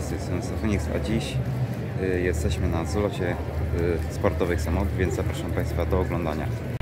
Z tej strony a dziś y, jesteśmy na zlocie y, sportowych samochodów, więc zapraszam Państwa do oglądania.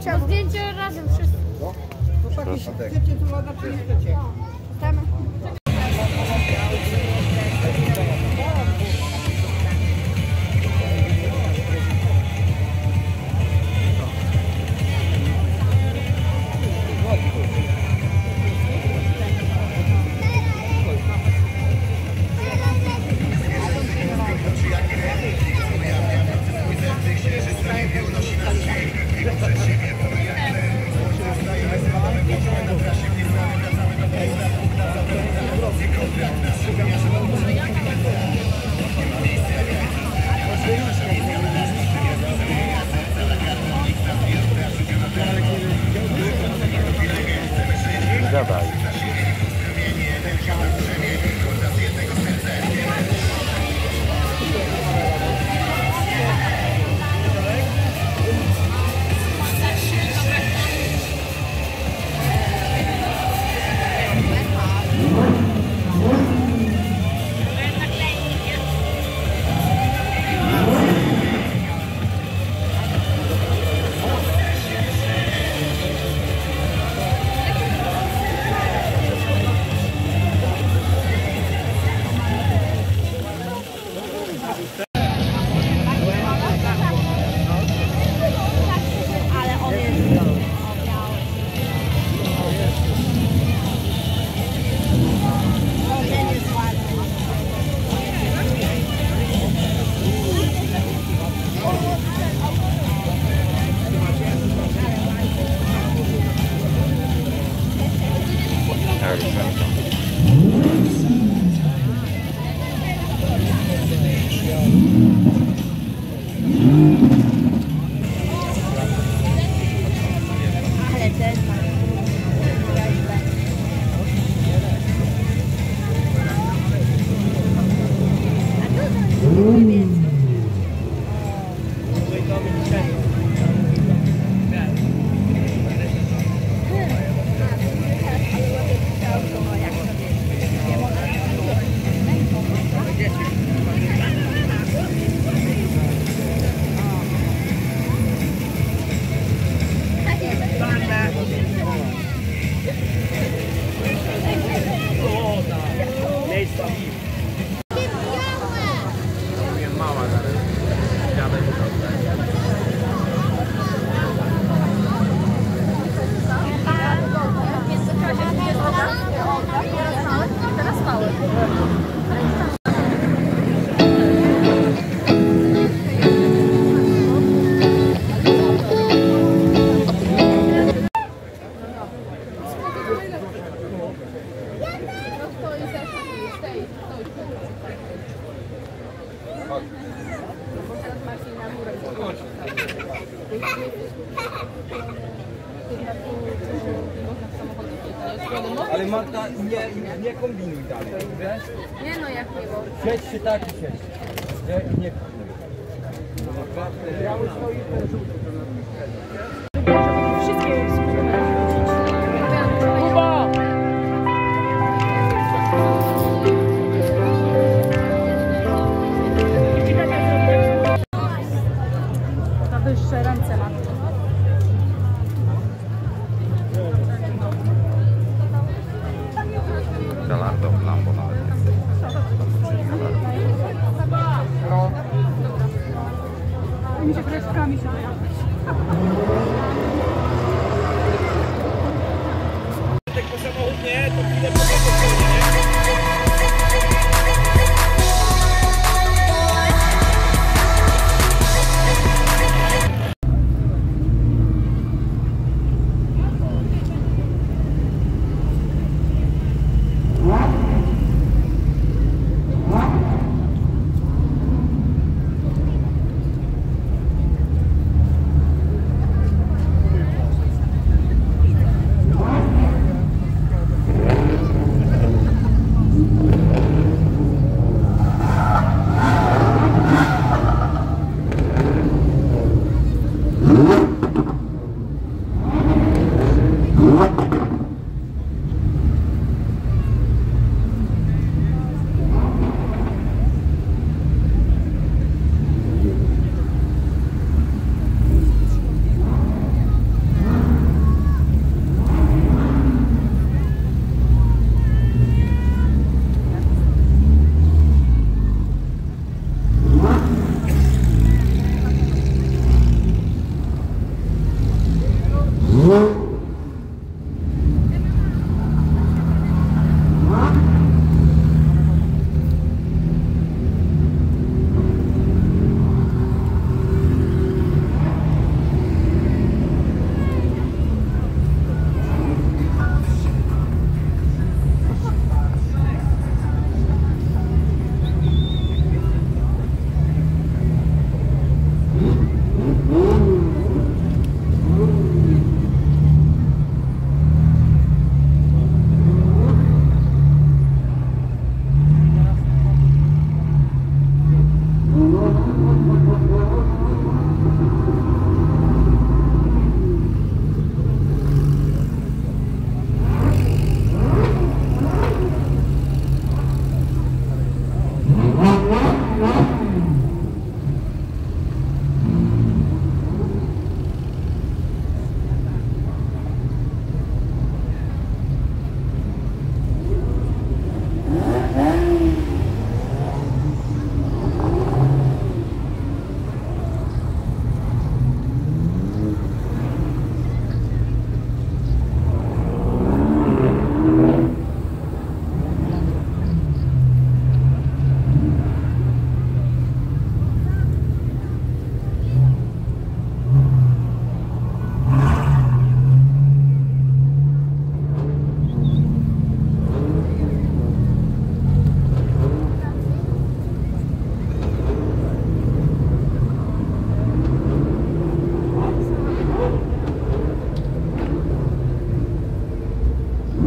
Chciał zdjęcie razem wszyscy. Tam. Gadaj. Tak, Ale Marta, nie, nie kombinuj dalej, dobrze? Nie no, jak nie było. Siedź się tak i siedź. Nie, nie kombinuj. Ten żółty. Wszystkie Kuba! Na wyższe ręce ma. Lando, Lambo nawet. Mi się Jak to samochód nie, to chwilę po prostu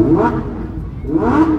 What? What?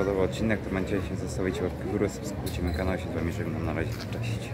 się podobał odcinek, to będziecie zostawić łapkę w górę, subskrybujcie mój kanał, się z Wami żegnam, na razie, cześć.